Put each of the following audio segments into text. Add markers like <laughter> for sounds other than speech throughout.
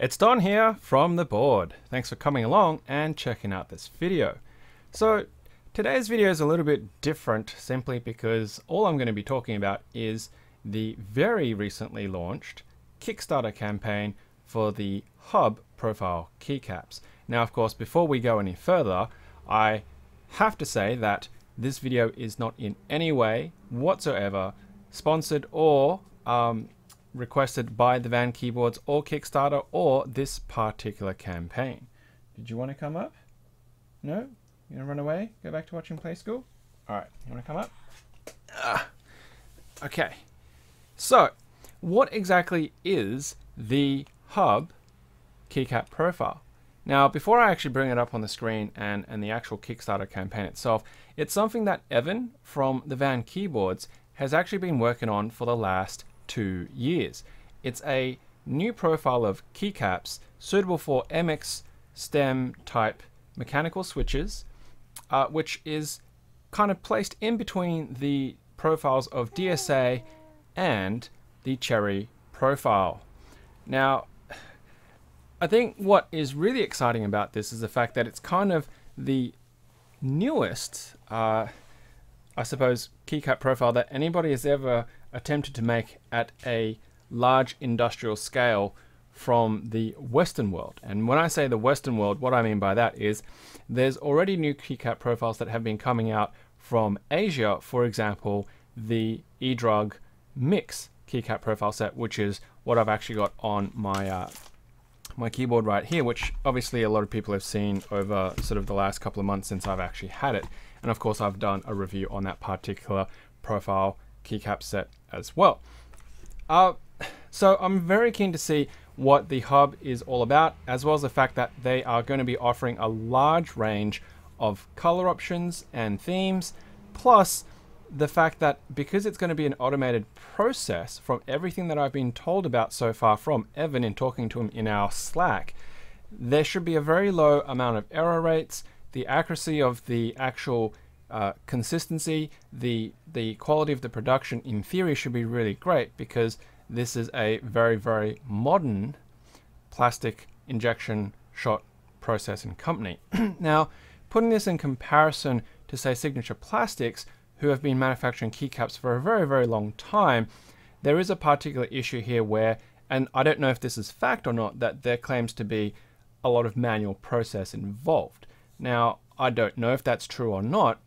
It's Don here from the board. Thanks for coming along and checking out this video. So today's video is a little bit different simply because all I'm going to be talking about is the very recently launched Kickstarter campaign for the Hub profile keycaps. Now of course before we go any further I have to say that this video is not in any way whatsoever sponsored or um, requested by the Van Keyboards or Kickstarter or this particular campaign. Did you want to come up? No? You to run away? Go back to watching Play School? Alright, you want to come up? Ah. Okay. So, what exactly is the Hub keycap profile? Now, before I actually bring it up on the screen and, and the actual Kickstarter campaign itself, it's something that Evan from the Van Keyboards has actually been working on for the last two years. It's a new profile of keycaps suitable for MX stem type mechanical switches, uh, which is kind of placed in between the profiles of DSA and the Cherry profile. Now, I think what is really exciting about this is the fact that it's kind of the newest, uh, I suppose, keycap profile that anybody has ever attempted to make at a large industrial scale from the Western world. And when I say the Western world, what I mean by that is there's already new keycap profiles that have been coming out from Asia, for example, the eDrug Mix keycap profile set, which is what I've actually got on my uh, my keyboard right here, which obviously a lot of people have seen over sort of the last couple of months since I've actually had it. And of course, I've done a review on that particular profile keycap set as well. Uh, so I'm very keen to see what the hub is all about, as well as the fact that they are going to be offering a large range of color options and themes, plus the fact that because it's going to be an automated process from everything that I've been told about so far from Evan in talking to him in our Slack, there should be a very low amount of error rates. The accuracy of the actual uh, consistency, the the quality of the production in theory should be really great because this is a very very modern plastic injection shot process and company. <clears throat> now, putting this in comparison to say Signature Plastics, who have been manufacturing keycaps for a very very long time, there is a particular issue here where, and I don't know if this is fact or not, that there claims to be a lot of manual process involved. Now, I don't know if that's true or not,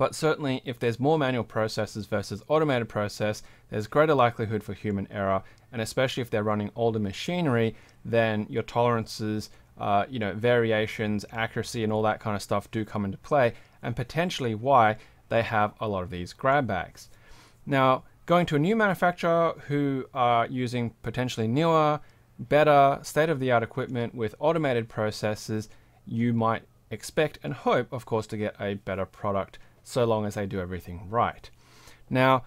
but certainly, if there's more manual processes versus automated process, there's greater likelihood for human error. And especially if they're running older machinery, then your tolerances, uh, you know, variations, accuracy, and all that kind of stuff do come into play, and potentially why they have a lot of these grab bags. Now, going to a new manufacturer who are using potentially newer, better, state-of-the-art equipment with automated processes, you might expect and hope, of course, to get a better product so long as they do everything right. Now,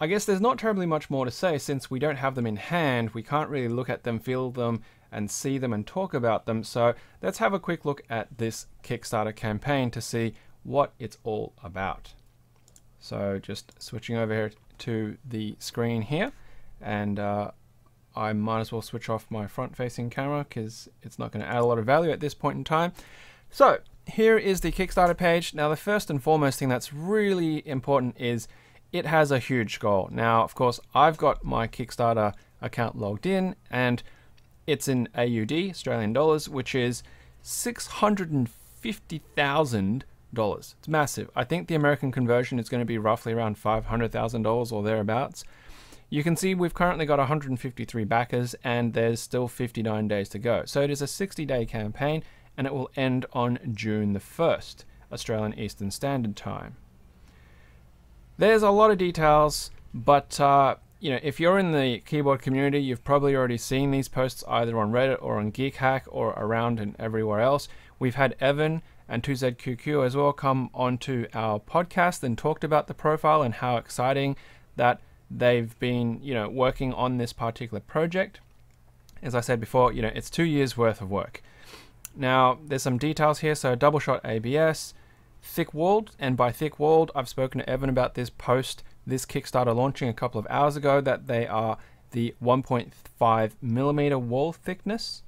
I guess there's not terribly much more to say since we don't have them in hand, we can't really look at them, feel them, and see them and talk about them. So let's have a quick look at this Kickstarter campaign to see what it's all about. So just switching over here to the screen here, and uh, I might as well switch off my front facing camera because it's not going to add a lot of value at this point in time. So here is the Kickstarter page. Now, the first and foremost thing that's really important is it has a huge goal. Now, of course, I've got my Kickstarter account logged in and it's in AUD, Australian dollars, which is $650,000. It's massive. I think the American conversion is going to be roughly around $500,000 or thereabouts. You can see we've currently got 153 backers and there's still 59 days to go. So it is a 60 day campaign and it will end on June the 1st, Australian Eastern Standard Time. There's a lot of details, but uh, you know, if you're in the keyboard community, you've probably already seen these posts either on Reddit or on GeekHack or around and everywhere else. We've had Evan and 2ZQQ as well come onto our podcast and talked about the profile and how exciting that they've been, you know, working on this particular project. As I said before, you know, it's two years worth of work. Now, there's some details here. So double shot ABS, thick walled, and by thick walled, I've spoken to Evan about this post this Kickstarter launching a couple of hours ago that they are the 1.5 millimeter wall thickness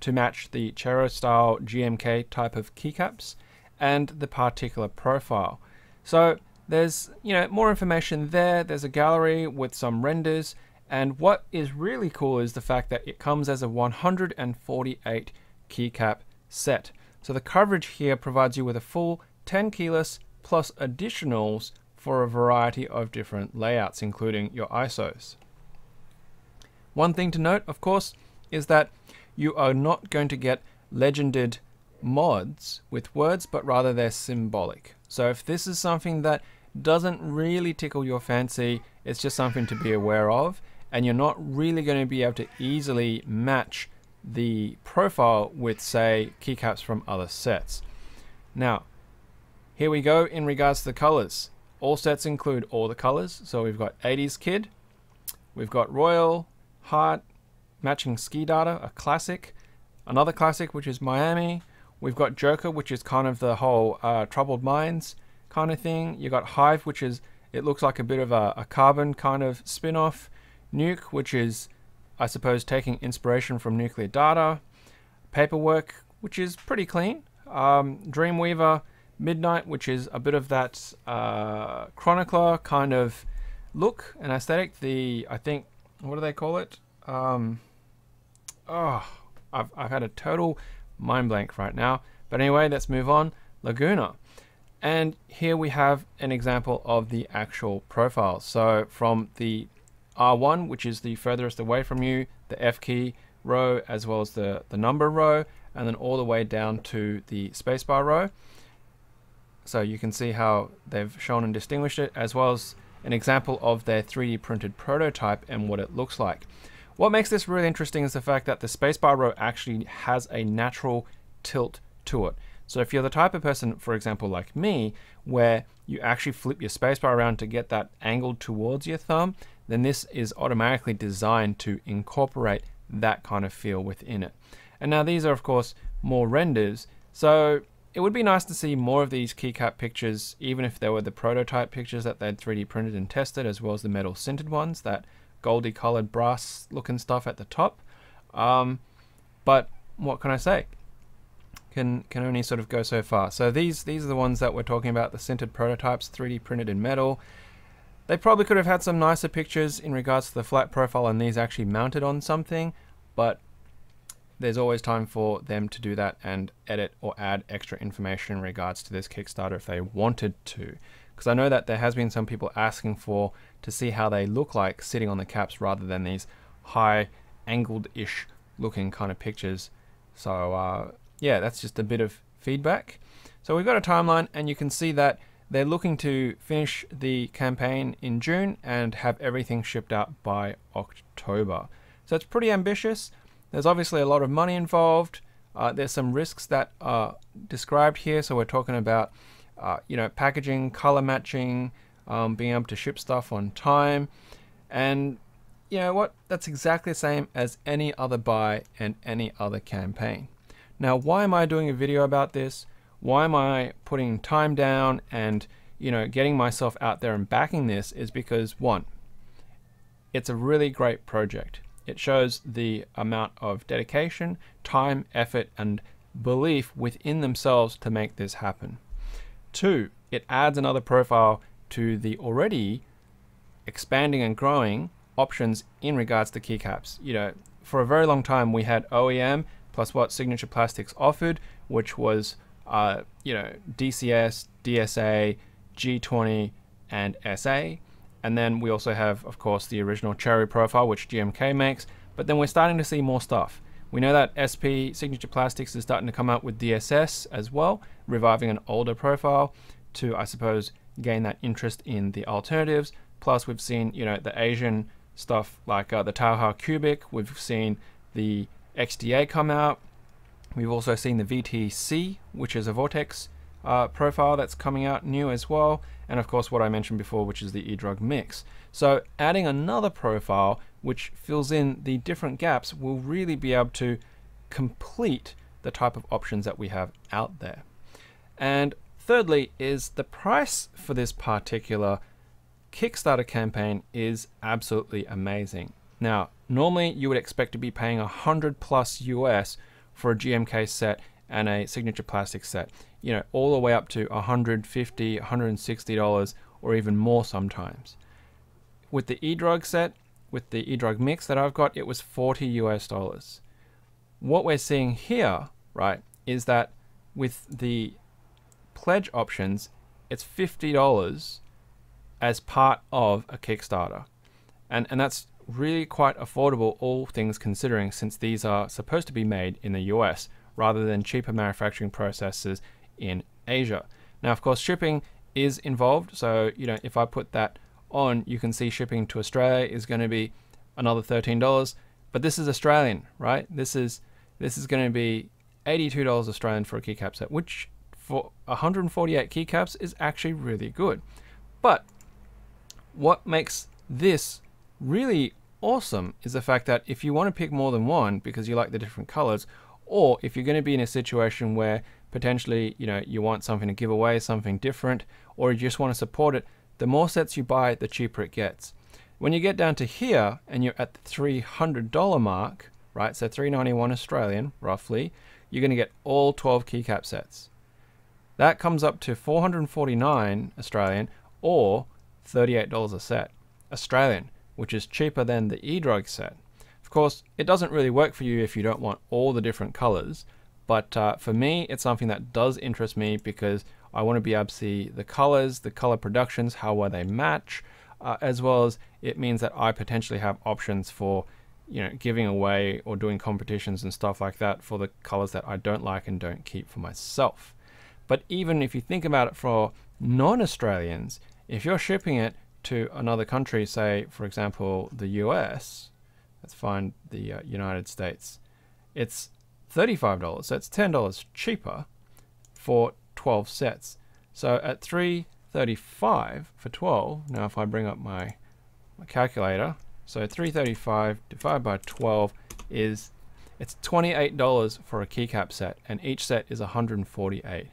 to match the Cherry style GMK type of keycaps and the particular profile. So there's you know more information there. There's a gallery with some renders and what is really cool is the fact that it comes as a 148 keycap set. So the coverage here provides you with a full 10 keyless plus additionals for a variety of different layouts, including your ISOs. One thing to note, of course, is that you are not going to get legended mods with words, but rather they're symbolic. So if this is something that doesn't really tickle your fancy, it's just something to be aware of, and you're not really going to be able to easily match the profile with, say, keycaps from other sets. Now, here we go in regards to the colors. All sets include all the colors. So we've got 80s Kid, we've got Royal, Heart, matching Ski Data, a classic, another classic which is Miami. We've got Joker, which is kind of the whole uh, Troubled Minds kind of thing. You got Hive, which is it looks like a bit of a, a carbon kind of spin-off. Nuke, which is I suppose taking inspiration from nuclear data. Paperwork, which is pretty clean. Um, Dreamweaver, Midnight, which is a bit of that uh, chronicler kind of look and aesthetic. The I think what do they call it? Um, oh, I've I've had a total mind blank right now. But anyway, let's move on. Laguna. And here we have an example of the actual profile. So from the R1, which is the furthest away from you, the F key row, as well as the, the number row, and then all the way down to the spacebar row. So you can see how they've shown and distinguished it, as well as an example of their 3D printed prototype and what it looks like. What makes this really interesting is the fact that the spacebar row actually has a natural tilt to it. So if you're the type of person, for example, like me, where you actually flip your spacebar around to get that angled towards your thumb, then this is automatically designed to incorporate that kind of feel within it. And now these are of course more renders, so it would be nice to see more of these keycap pictures, even if they were the prototype pictures that they'd 3D printed and tested, as well as the metal sintered ones, that goldy colored brass looking stuff at the top. Um, but what can I say? Can can only sort of go so far. So these these are the ones that we're talking about, the sintered prototypes, 3D printed in metal. They probably could have had some nicer pictures in regards to the flat profile and these actually mounted on something, but there's always time for them to do that and edit or add extra information in regards to this Kickstarter if they wanted to. Because I know that there has been some people asking for to see how they look like sitting on the caps rather than these high angled-ish looking kind of pictures. So uh, yeah, that's just a bit of feedback. So we've got a timeline and you can see that they're looking to finish the campaign in June and have everything shipped out by October. So it's pretty ambitious. There's obviously a lot of money involved. Uh, there's some risks that are described here. So we're talking about, uh, you know, packaging, color matching, um, being able to ship stuff on time. And you know what? That's exactly the same as any other buy and any other campaign. Now, why am I doing a video about this? Why am I putting time down and you know getting myself out there and backing this is because one it's a really great project. It shows the amount of dedication time effort and belief within themselves to make this happen. Two it adds another profile to the already expanding and growing options in regards to keycaps. You know for a very long time we had OEM plus what signature plastics offered which was uh, you know, DCS, DSA, G20, and SA. And then we also have, of course, the original Cherry profile, which GMK makes. But then we're starting to see more stuff. We know that SP Signature Plastics is starting to come out with DSS as well, reviving an older profile to, I suppose, gain that interest in the alternatives. Plus, we've seen, you know, the Asian stuff like uh, the Tai-Hao Cubic. We've seen the XDA come out. We've also seen the VTC, which is a Vortex uh, profile that's coming out new as well. And of course, what I mentioned before, which is the eDrug Mix. So adding another profile, which fills in the different gaps, will really be able to complete the type of options that we have out there. And thirdly is the price for this particular Kickstarter campaign is absolutely amazing. Now, normally you would expect to be paying 100 plus US for a GMK set and a signature plastic set. You know, all the way up to 150, 160 dollars or even more sometimes. With the eDrug set, with the eDrug mix that I've got, it was 40 US dollars. What we're seeing here, right, is that with the pledge options, it's $50 as part of a Kickstarter. And, and that's really quite affordable, all things considering, since these are supposed to be made in the US rather than cheaper manufacturing processes in Asia. Now, of course, shipping is involved. So, you know, if I put that on, you can see shipping to Australia is going to be another $13. But this is Australian, right? This is this is going to be $82 Australian for a keycap set, which for 148 keycaps is actually really good. But what makes this really awesome is the fact that if you want to pick more than one because you like the different colors, or if you're going to be in a situation where potentially you know you want something to give away, something different, or you just want to support it, the more sets you buy, the cheaper it gets. When you get down to here and you're at the $300 mark, right? So 391 Australian, roughly, you're going to get all 12 keycap sets. That comes up to 449 Australian or $38 a set Australian, which is cheaper than the eDrug set. Of course, it doesn't really work for you if you don't want all the different colors, but uh, for me, it's something that does interest me because I want to be able to see the colors, the color productions, how well they match, uh, as well as it means that I potentially have options for you know, giving away or doing competitions and stuff like that for the colors that I don't like and don't keep for myself. But even if you think about it for non-Australians, if you're shipping it to another country, say, for example, the US, let's find the uh, United States, it's $35, so it's $10 cheaper for 12 sets. So at 335 for 12, now if I bring up my, my calculator, so 335 divided by 12 is it's $28 for a keycap set and each set is 148.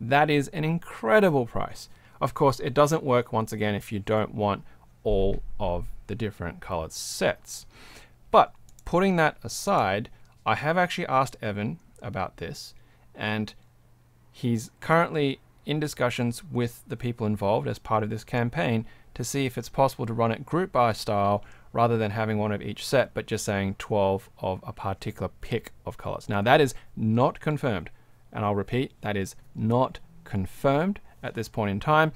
That is an incredible price. Of course, it doesn't work once again if you don't want all of the different colored sets. But putting that aside, I have actually asked Evan about this and he's currently in discussions with the people involved as part of this campaign to see if it's possible to run it group by style rather than having one of each set, but just saying 12 of a particular pick of colors. Now that is not confirmed, and I'll repeat, that is not confirmed at this point in time,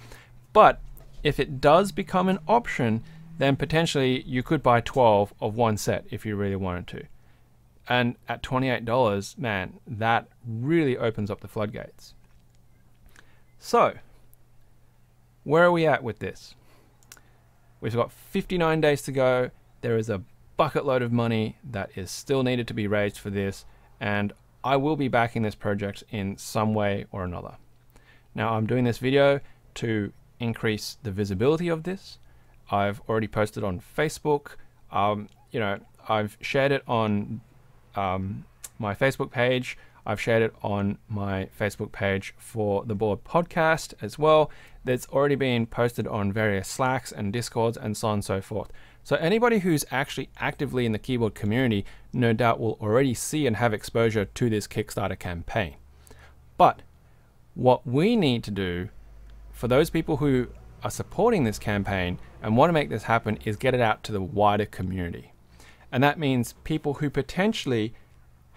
but if it does become an option, then potentially you could buy 12 of one set if you really wanted to. And at $28, man, that really opens up the floodgates. So, where are we at with this? We've got 59 days to go. There is a bucket load of money that is still needed to be raised for this, and I will be backing this project in some way or another. Now, I'm doing this video to increase the visibility of this. I've already posted on Facebook. Um, you know, I've shared it on um, my Facebook page. I've shared it on my Facebook page for the board podcast as well. That's already been posted on various Slacks and Discords and so on and so forth. So anybody who's actually actively in the keyboard community no doubt will already see and have exposure to this Kickstarter campaign. But what we need to do for those people who are supporting this campaign and want to make this happen is get it out to the wider community. And that means people who potentially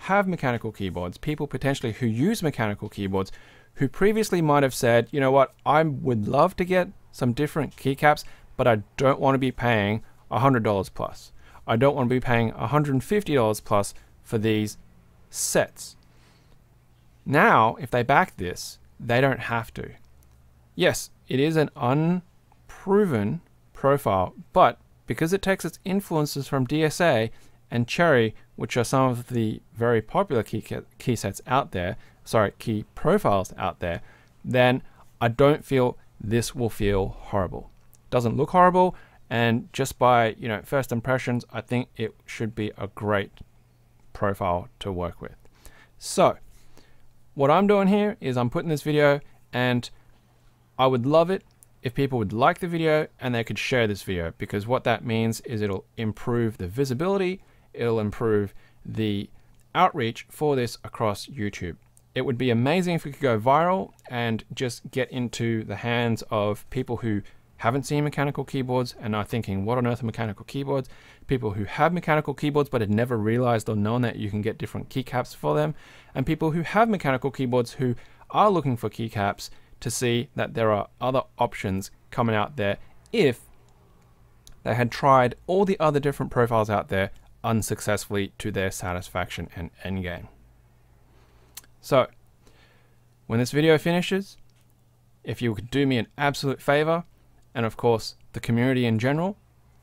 have mechanical keyboards, people potentially who use mechanical keyboards, who previously might have said, you know what, I would love to get some different keycaps, but I don't want to be paying $100 plus. I don't want to be paying $150 plus for these sets. Now, if they back this, they don't have to. Yes, it is an unproven profile, but because it takes its influences from DSA and Cherry, which are some of the very popular key, key sets out there, sorry, key profiles out there, then I don't feel this will feel horrible. Doesn't look horrible, and just by you know first impressions, I think it should be a great profile to work with. So, what I'm doing here is I'm putting this video, and I would love it if people would like the video and they could share this video because what that means is it'll improve the visibility, it'll improve the outreach for this across YouTube. It would be amazing if we could go viral and just get into the hands of people who haven't seen mechanical keyboards and are thinking, what on earth are mechanical keyboards? People who have mechanical keyboards but had never realized or known that you can get different keycaps for them, and people who have mechanical keyboards who are looking for keycaps to see that there are other options coming out there if they had tried all the other different profiles out there unsuccessfully to their satisfaction and endgame. So, when this video finishes, if you could do me an absolute favor, and of course the community in general,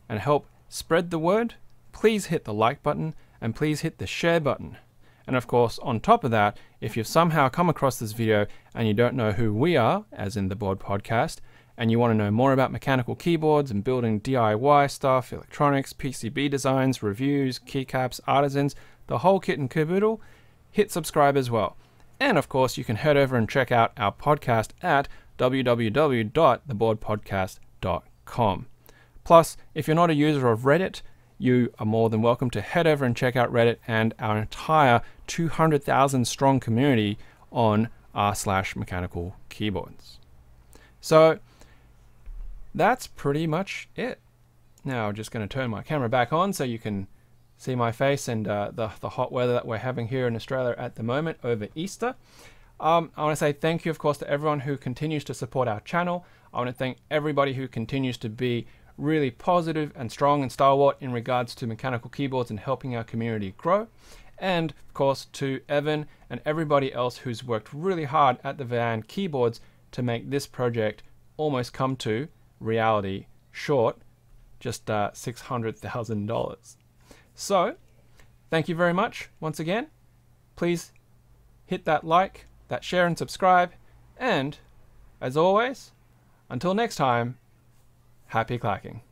and help spread the word, please hit the like button and please hit the share button. And of course, on top of that, if you've somehow come across this video and you don't know who we are, as in the Board Podcast, and you want to know more about mechanical keyboards and building DIY stuff, electronics, PCB designs, reviews, keycaps, artisans, the whole kit and caboodle, hit subscribe as well. And of course, you can head over and check out our podcast at www.theboardpodcast.com. Plus, if you're not a user of Reddit, you are more than welcome to head over and check out Reddit and our entire 200,000 strong community on r slash mechanical keyboards. So that's pretty much it. Now I'm just going to turn my camera back on so you can see my face and uh, the, the hot weather that we're having here in Australia at the moment over Easter. Um, I want to say thank you, of course, to everyone who continues to support our channel. I want to thank everybody who continues to be really positive and strong and stalwart in regards to mechanical keyboards and helping our community grow. And of course, to Evan and everybody else who's worked really hard at the Van keyboards to make this project almost come to reality short just uh, $600,000. So, thank you very much once again. Please hit that like, that share and subscribe. And, as always, until next time, happy clacking.